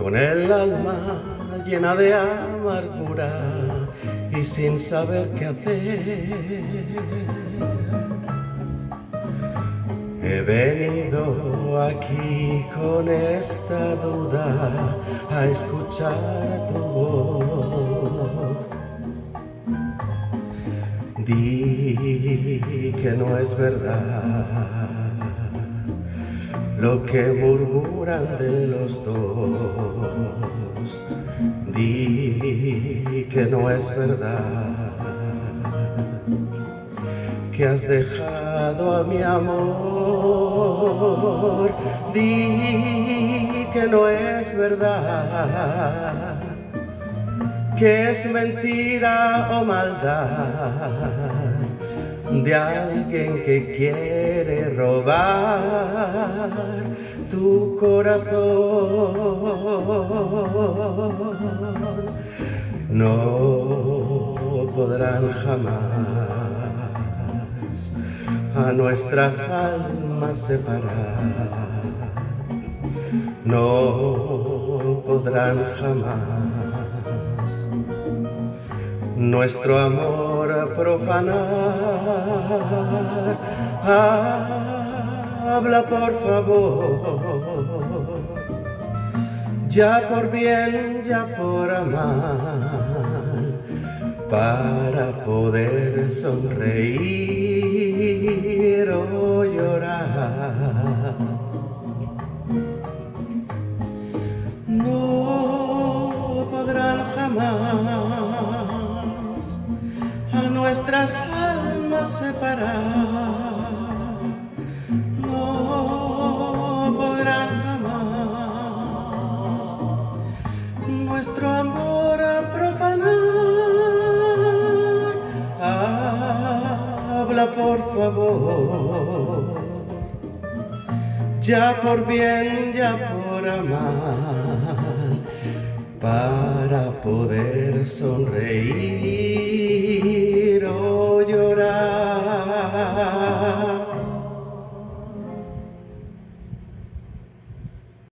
con el alma llena de amargura y sin saber qué hacer. He venido aquí con esta duda a escuchar tu voz. Di que no es verdad lo que murmuran de los dos. Di que no es verdad que has dejado a mi amor. Di que no es verdad, que es mentira o maldad de alguien que quiere robar tu corazón. No podrán jamás a nuestras almas separar. No podrán jamás nuestro amor profanar. Habla por favor, ya por bien, ya por amar, para poder sonreír o nuestras almas separar. No podrán jamás nuestro amor profanar. Habla por favor, ya por bien, ya por amar, para poder sonreír